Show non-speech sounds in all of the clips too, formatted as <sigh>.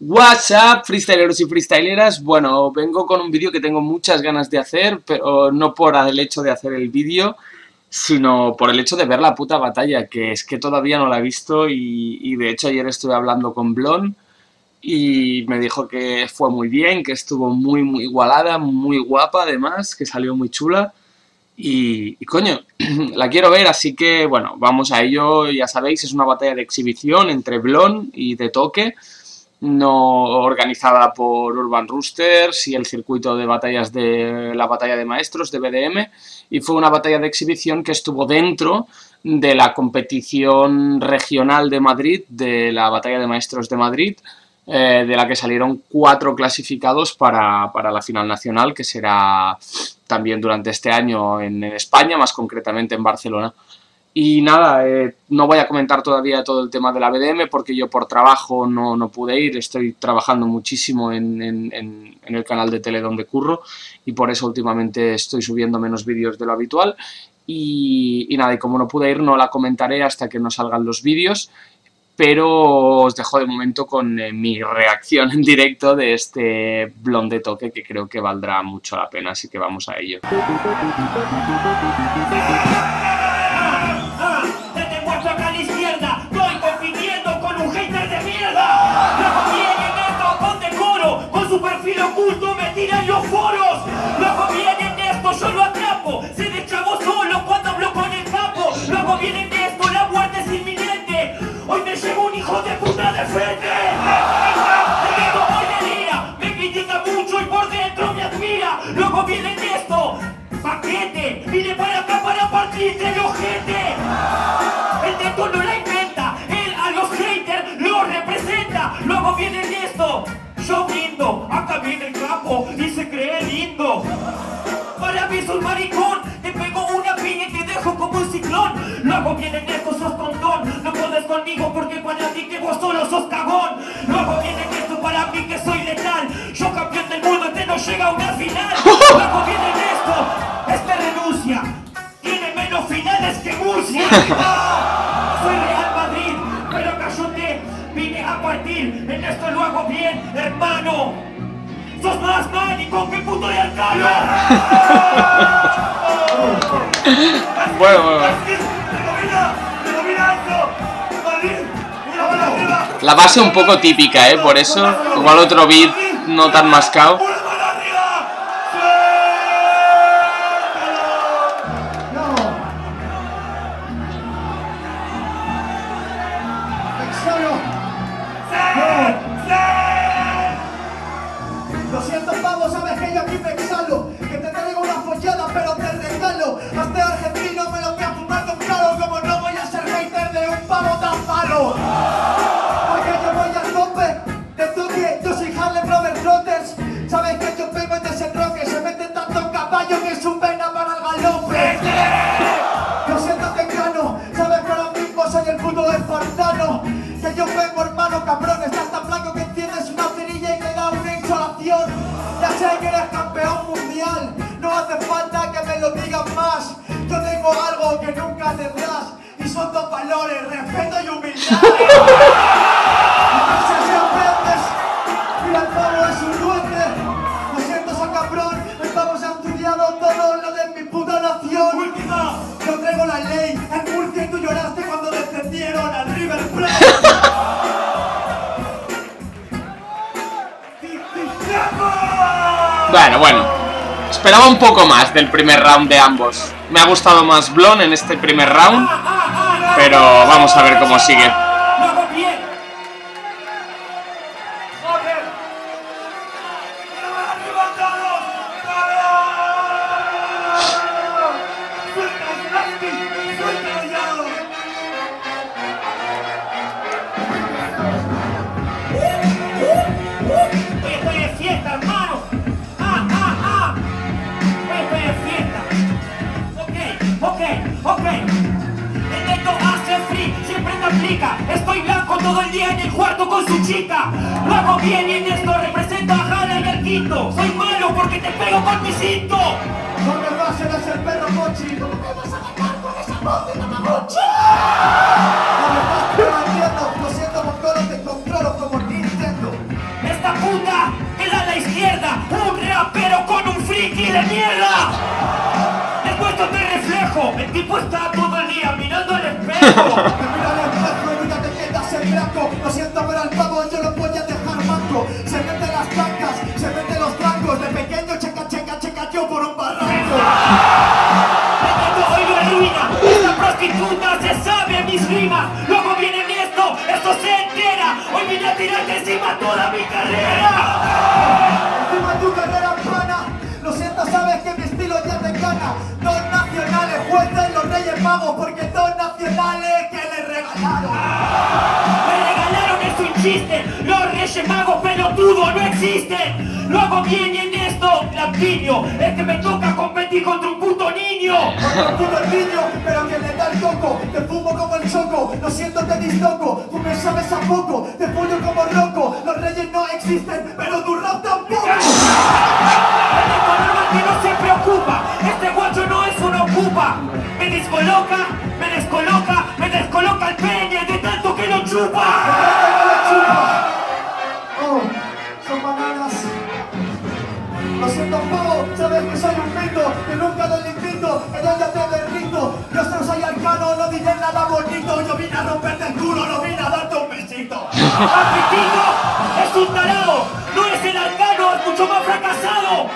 What's up, freestyleros y freestyleras? Bueno, vengo con un vídeo que tengo muchas ganas de hacer, pero no por el hecho de hacer el vídeo, sino por el hecho de ver la puta batalla, que es que todavía no la he visto y, de hecho ayer estuve hablando con Blon y me dijo que fue muy bien, que estuvo muy muy igualada, muy guapa además, que salió muy chula y, y coño, <clears throat> la quiero ver, así que bueno, vamos a ello, ya sabéis, es una batalla de exhibición entre Blon y De Toque, no organizada por Urban Roosters y el circuito de batallas de la batalla de maestros de BDM y fue una batalla de exhibición que estuvo dentro de la competición regional de Madrid, de la batalla de maestros de Madrid, eh, de la que salieron cuatro clasificados para, para, la final nacional, que será también durante este año en España, más concretamente en Barcelona. Y nada, eh, no voy a comentar todavía todo el tema de la BDM porque yo por trabajo no, no pude ir, estoy trabajando muchísimo en, en, el canal de tele donde curro y por eso últimamente estoy subiendo menos vídeos de lo habitual. Y, y, nada, y como no pude ir no la comentaré hasta que no salgan los vídeos, pero os dejo de momento con eh, mi reacción en directo de este blonde toque que creo que valdrá mucho la pena, así que vamos a ello. Se deschavó solo cuando habló con el capo. Luego vienen esto, la muerte es inminente. Hoy me llevo un hijo de puta de frente. Me critica mucho y por dentro me admira. Luego vienen esto, paquete. Vine para acá para partirte los ojete. El teto no la inventa. Él a los haters lo representa. Luego vienen esto. Yo brindo, acá viene el Luego vienen La base un poco típica, ¿eh? Por eso, igual otro beat no tan mascado. Que eres campeón mundial. No hace falta que me lo digas más. Yo tengo algo que nunca tendrás Y son dos valores, respeto y humildad Esperaba un poco más del primer round de ambos. Me ha gustado más Blon en este primer round, pero vamos a ver cómo sigue. Todo el día en el cuarto con su chica. Lo hago bien y en esto represento a Jala y al quinto. Soy malo porque te pego con mi cinto. No me vas a ser perro mochi ¿Cómo me vas a ganar con esa voz de? No me estás entiendo Lo siento por te controlo como Nintendo puta queda a la izquierda, un rapero con un friki de mierda. Después de reflejo, el tipo está todo el día mirando al espejo regalaron. Me regalaron es un chiste, los reyes magos pelotudos no existen. Luego viene esto, Lampiño, es que me toca competir contra un puto niño. Contra puto el niño, pero que le da el coco. Te fumo como el choco. Lo siento, te disloco. Tú me sabes a poco. Te pollo como loco. Los reyes no existen, pero tu rap tampoco. Nada bonito. Yo vine a romperte el culo, no vine a darte un besito. Apetito es un tarado, no es el arcano, es mucho más fracasado.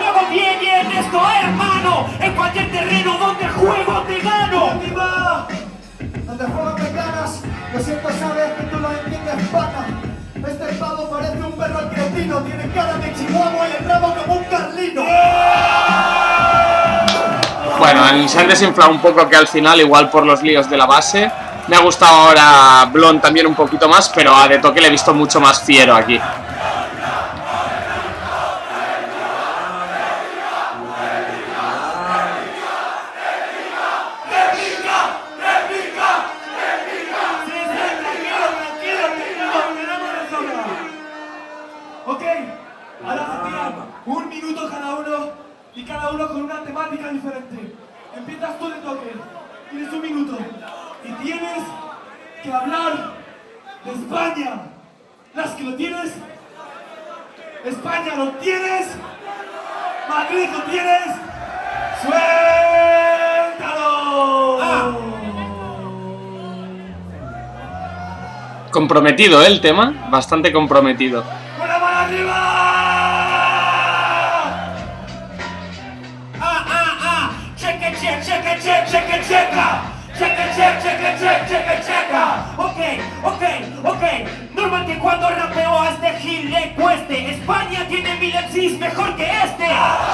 Luego viene esto, hermano, en cualquier terreno donde juego te gano. ¡Viva! Donde juegan me ganas, lo siento, sabes que tú lo entiendes, pana. Este pavo parece un perro al cretino, tiene cara de chihuahua y el rabo como un carlino. Bueno, se han desinflado un poco que al final, igual por los líos de la base. Me ha gustado ahora Blon también un poquito más, pero a De Toque le he visto mucho más fiero aquí. Ok, ahora se tiran un minuto cada uno y cada uno con una temática diferente. Empiezas tú de toque, tienes un minuto y tienes que hablar de España. Las que lo tienes, España lo tienes, Madrid lo tienes, suéltalo. Comprometido, ¿eh? El tema, bastante comprometido. ¡Con la mano arriba! Ah, ah, ah, cheque, cheque, cheque, cheque, cheque, checa. Cheque, cheque, cheque, cheque, cheque. Ok, ok, ok. Normal que cuando rapeo a este gil le cueste. España tiene mil MCs mejor que este.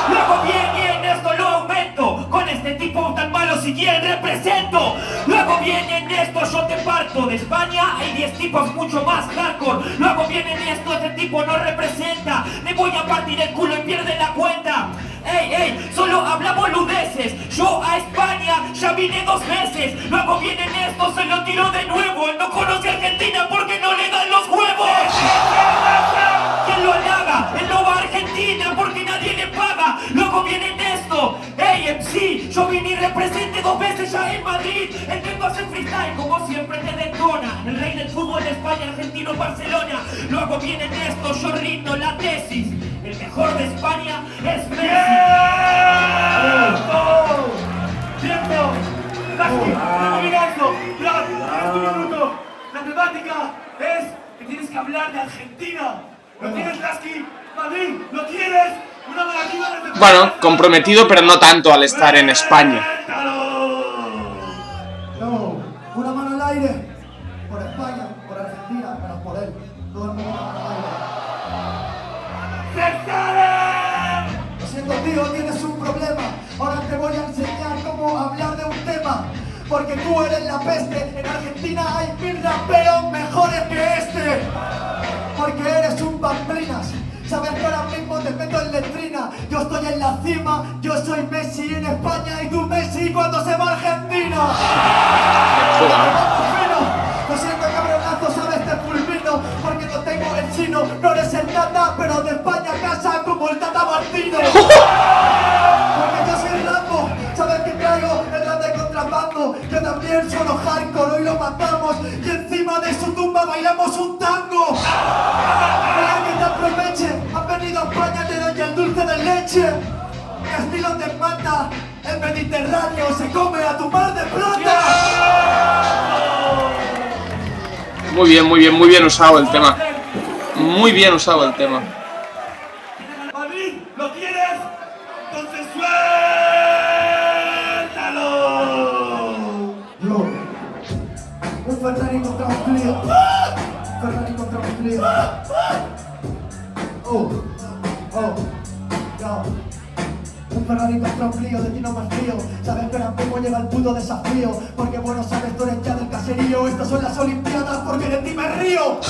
Luego viene esto, lo aumento. Con este tipo tan malo si quieren represento. Luego viene esto, yo te parto. De España hay 10 tipos mucho más hardcore. Luego viene esto, este tipo no representa. Me voy a partir el culo y pierde la cuenta. Ey, ey, solo habla boludeces. Yo a España ya vine dos veces. Luego vienen estos, se lo tiro de nuevo. Él no conoce Argentina porque no le dan los huevos. Que lo halaga, él no va a Argentina porque nadie le paga. Luego vienen esto. Ey, MC, yo vine y representé dos veces ya en Madrid. El que hace freestyle, como siempre te detona. El rey del fútbol de España, argentino, Barcelona. Luego vienen estos, yo rindo la tesis. El mejor de España es Messi. ¡Tiempo! ¡Tiempo! ¡Lasky! ¡Mira esto! ¡Vlad! ¡Tienes tu minuto! La temática es que tienes que hablar de Argentina. ¿Lo tienes, Lasky? ¡Madrid! ¿Lo tienes? ¡Una Bueno, comprometido, pero no tanto al estar en España. Porque tú eres la peste. En Argentina hay mil raperos mejores que este. Porque eres un pamplinas. Sabes que ahora mismo te meto en letrina. Yo estoy en la cima. Yo soy Messi en España y tú Messi cuando se va a Argentina. Lo siento, cabronazo, sabes, te fulmino. Porque no tengo el chino. No eres el nata, pero de España casa como el Tata Martino. disparó y lo matamos. Y encima de su tumba bailamos un tango. Para que te aproveche, has venido a España, te doy el dulce de leche. Castilla te mata, el Mediterráneo se come a tu mar de plata. Muy bien, muy bien, muy bien usado el tema. Muy bien usado el tema. Ferrari contra un Clio, de ti no me frío. Sabes que ahora mismo llega el puto desafío. Porque bueno, sabes, tú eres ya del caserío. Estas son las Olimpiadas porque de ti me río.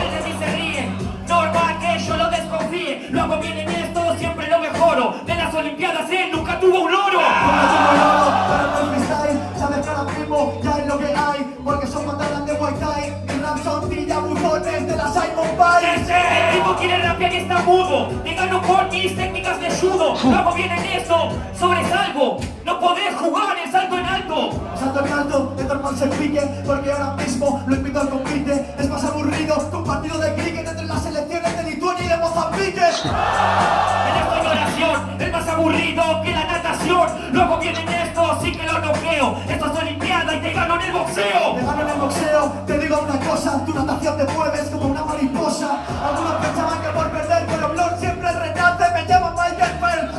Él de mí se ríe, normal que yo lo desconfíe. Luego viene en esto, siempre lo mejoro. De las Olimpiadas él nunca tuvo un oro. Como yo no lloro, pero no es freestyle. Sabes que ahora mismo ya es lo que hay. Porque son bandadas de Tie. Biles. El tipo quiere rapear y está mudo. Te gano con mis técnicas de judo. Luego viene en esto, sobresalgo. No podés jugar el salto en alto. Salto en alto, es normal se pique Porque ahora mismo lo invito al compite Es más aburrido Tu natación te mueves como una mariposa Algunos pensaban que por perder Pero Blon siempre renace Me llamo Michael Phelps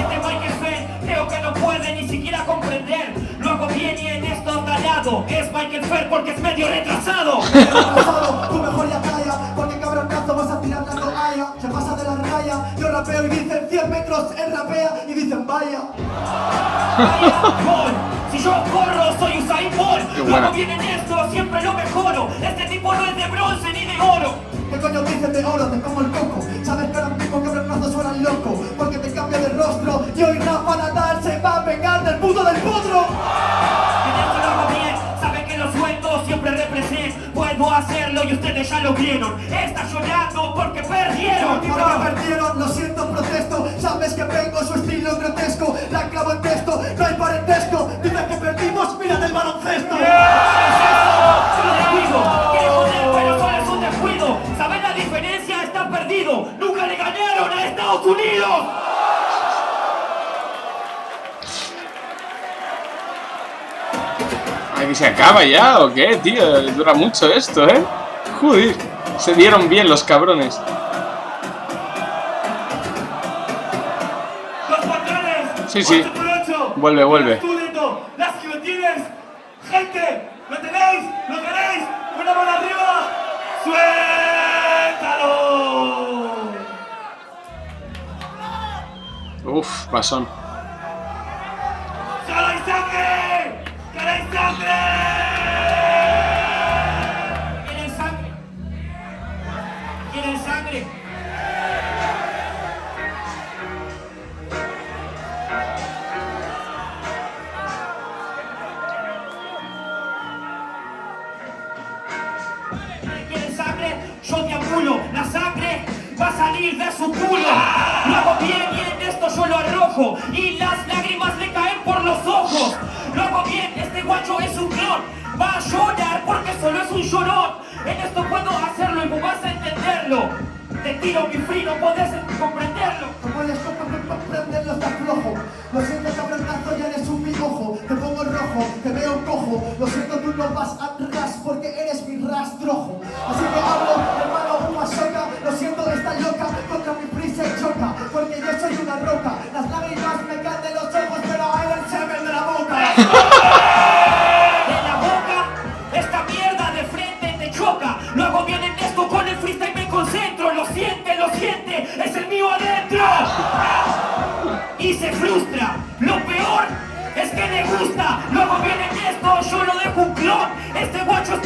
Este Michael Phelps creo que no puede ni siquiera comprender. Luego viene en esto tallado. Es Michael Phelps porque es medio retrasado. <laughs> Tú mejor ya calla Porque cabronazo vas a tirar la toalla Se pasa de la raya Yo rapeo y dicen 100 metros Él rapea y dicen vaya Vaya, gol. Si yo corro, soy Luego viene en esto, siempre lo mejoro. Este tipo no es de bronce ni de oro. ¿Qué coño dicen de oro? Te como el coco Sabes que ahora mismo cabronazo suena loco Porque te cambia de rostro Y hoy Rafa Nadal se va a vengar del puto del potro En esto lo hago bien, saben que lo suelto, siempre represento. Puedo hacerlo y ustedes ya lo vieron. Está llorando porque perdieron. Porque perdieron, lo siento, se acaba ya o qué, tío? Dura mucho esto, ¿eh? Joder. Se dieron bien los cabrones. Sí, sí. Vuelve, vuelve. Tú, Lito, Las que lo tienes. Gente, ¿lo tenéis? ¿Lo queréis? Una mano arriba. ¡Suéltalo! Uf, pasón. Sangre! ¿Quieren sangre? ¿Quieren sangre? ¿Quieren sangre? Yo te. La sangre va a salir de su culo. Luego bien, bien, esto yo lo arrojo. Y las guacho es un clon. Va a llorar porque solo es un llorón. En esto puedo hacerlo y vos vas a entenderlo. Te tiro mi free, no podés comprenderlo. No puedes comprenderlo, está flojo Lo siento, cabronazo, ya eres un pijojo Te pongo rojo, te veo cojo Lo siento, tú no vas atrás porque eres mi rastrojo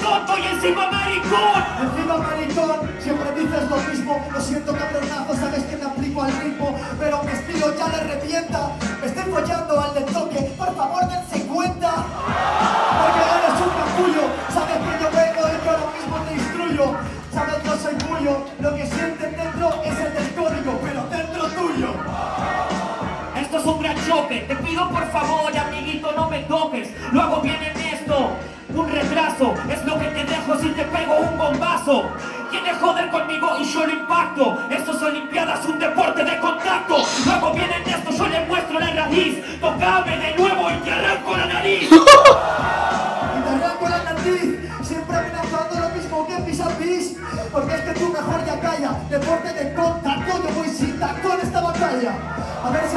Este guacho es tonto y encima maricón. Encima maricón, siempre dices lo mismo Lo siento cabronazo, sabes que me aplico al ritmo Pero mi estilo ya le revienta Me estoy follando al de toque, por favor dense cuenta Porque eres un capullo Sabes que yo vengo y que ahora mismo te instruyo Sabes no soy tuyo Lo que sienten dentro es el del código Pero dentro tuyo Esto es un gran choque. Te pido por favor, amiguito, no me toques. Luego viene esto, un retraso. Es pego un bombazo. Viene a joder conmigo y yo lo impacto. Estos olimpiadas un deporte de contacto. Luego vienen esto, yo les muestro la raíz. Tocame de nuevo y te arranco la nariz. Porque es que tú mejor ya calla, deporte de contacto, yo voy sin tacto en esta batalla. A ver si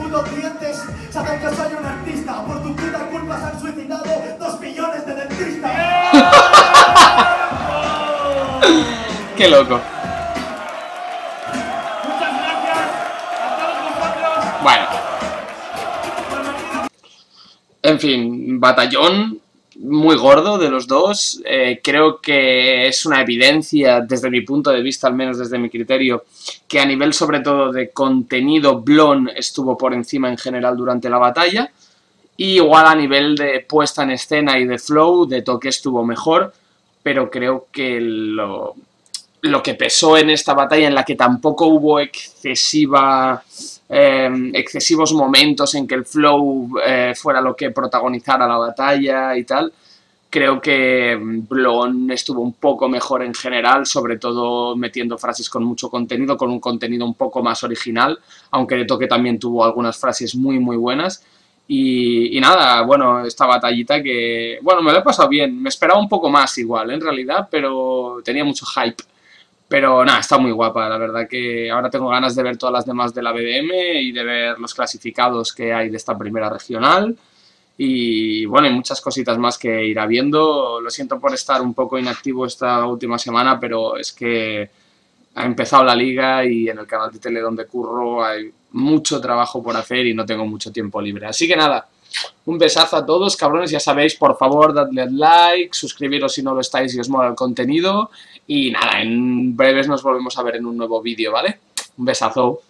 putos dientes. Saben que soy un artista, por tu puta culpa se han suicidado dos millones de dentistas. <laughs> Qué loco. Muchas gracias a todos vosotros. Bueno. En fin, batallón muy gordo de los dos. Eh, creo que es una evidencia, desde mi punto de vista, al menos desde mi criterio, que a nivel sobre todo de contenido, Blon estuvo por encima en general durante la batalla. Y igual a nivel de puesta en escena y de flow, de toque estuvo mejor. Pero creo que lo, lo que pesó en esta batalla, en la que tampoco hubo excesiva, eh, excesivos momentos en que el flow eh, fuera lo que protagonizara la batalla y tal, creo que Blon estuvo un poco mejor en general, sobre todo metiendo frases con mucho contenido, con un contenido un poco más original, aunque de toque también tuvo algunas frases muy muy buenas. Y, y, nada, bueno, esta batallita que, bueno, me lo he pasado bien, me esperaba un poco más igual, en realidad, pero tenía mucho hype. Pero nada, está muy guapa, la verdad que ahora tengo ganas de ver todas las demás de la BDM y de ver los clasificados que hay de esta primera regional. Y bueno, hay muchas cositas más que irá viendo. Lo siento por estar un poco inactivo esta última semana, pero es que ha empezado la liga y en el canal de tele donde curro hay mucho trabajo por hacer y no tengo mucho tiempo libre. Así que nada, un besazo a todos, cabrones, ya sabéis, por favor, dadle like, suscribiros si no lo estáis y os mola el contenido. Y nada, en breves nos volvemos a ver en un nuevo vídeo, ¿vale? Un besazo.